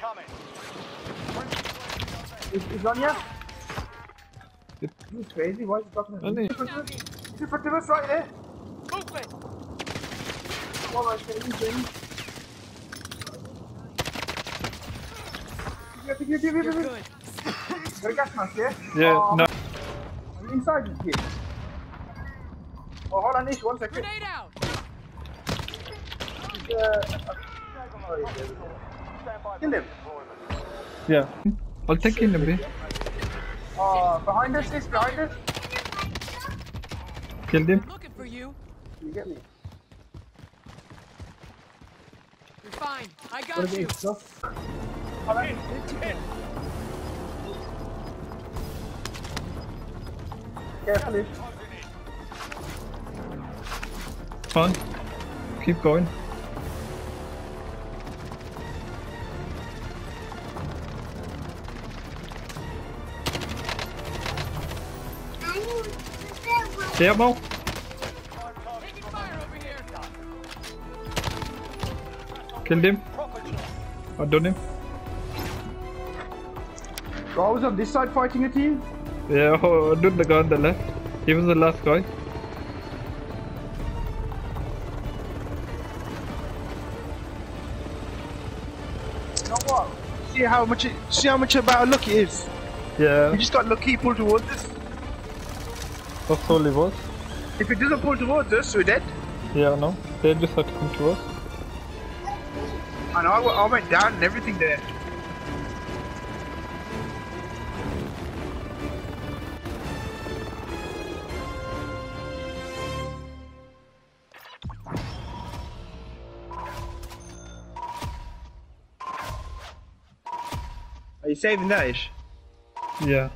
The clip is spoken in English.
soldier incoming. He's, he's on you. Yep. He's crazy. Why is he talking to I me? know. Two for two, right there. Movement! One right there. He's in. Give, give, give, give, give, give. Got a gas mask, yeah? Yeah, Oh, no. I'm inside this kid. Oh, hold on, Nish, one second. Grenade out! He's, uh, Kill him. Yeah. I'll take in a bit. Oh, behind us, Nish, behind us. Killed him. Looking for you. You get me? You're fine. I got is you. it? Stuff? Careful, Nish. Fine. Keep going. Yeah, Mo. Taking fire over here. Killed him. I done him. So I was on this side fighting a team. Yeah, oh, dude, the guy on the left. He was the last guy. You know what? See how much it, see how much about luck it is. Yeah, We just got lucky pulled towards us. That's all he was. If it doesn't pull towards us, we're dead. Yeah, no. They just had to come to us. I know, I, I went down and everything there. Are you saving that ish? Yeah.